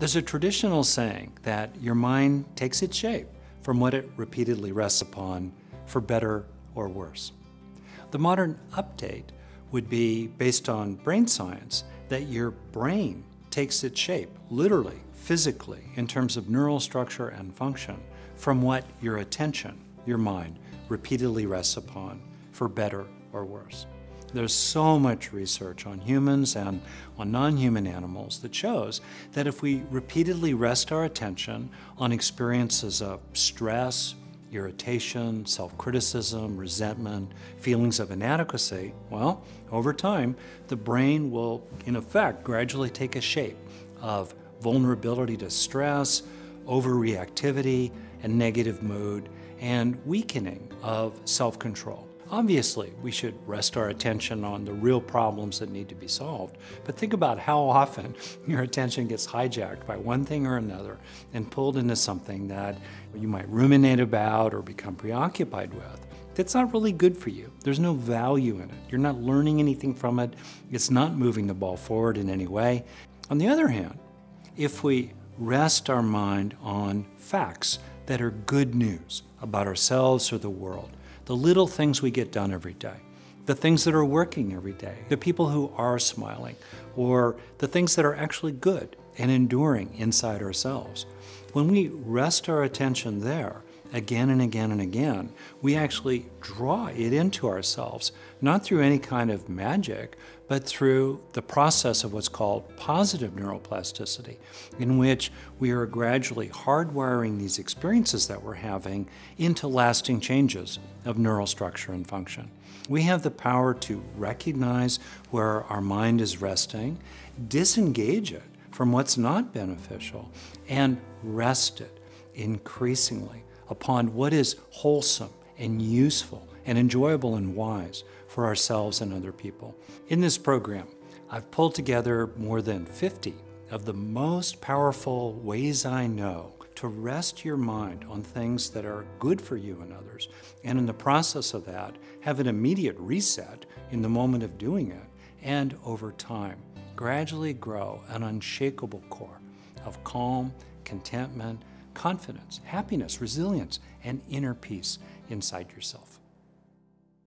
There's a traditional saying that your mind takes its shape from what it repeatedly rests upon, for better or worse. The modern update would be based on brain science that your brain takes its shape, literally, physically, in terms of neural structure and function, from what your attention, your mind, repeatedly rests upon, for better or worse. There's so much research on humans and on non-human animals that shows that if we repeatedly rest our attention on experiences of stress, irritation, self-criticism, resentment, feelings of inadequacy, well, over time, the brain will, in effect, gradually take a shape of vulnerability to stress, overreactivity, and negative mood, and weakening of self-control. Obviously, we should rest our attention on the real problems that need to be solved, but think about how often your attention gets hijacked by one thing or another and pulled into something that you might ruminate about or become preoccupied with. That's not really good for you. There's no value in it. You're not learning anything from it. It's not moving the ball forward in any way. On the other hand, if we rest our mind on facts that are good news about ourselves or the world, the little things we get done every day, the things that are working every day, the people who are smiling, or the things that are actually good and enduring inside ourselves. When we rest our attention there, again and again and again, we actually draw it into ourselves, not through any kind of magic, but through the process of what's called positive neuroplasticity, in which we are gradually hardwiring these experiences that we're having into lasting changes of neural structure and function. We have the power to recognize where our mind is resting, disengage it from what's not beneficial, and rest it increasingly upon what is wholesome and useful and enjoyable and wise for ourselves and other people. In this program, I've pulled together more than 50 of the most powerful ways I know to rest your mind on things that are good for you and others, and in the process of that, have an immediate reset in the moment of doing it, and over time, gradually grow an unshakable core of calm, contentment, confidence, happiness, resilience, and inner peace inside yourself.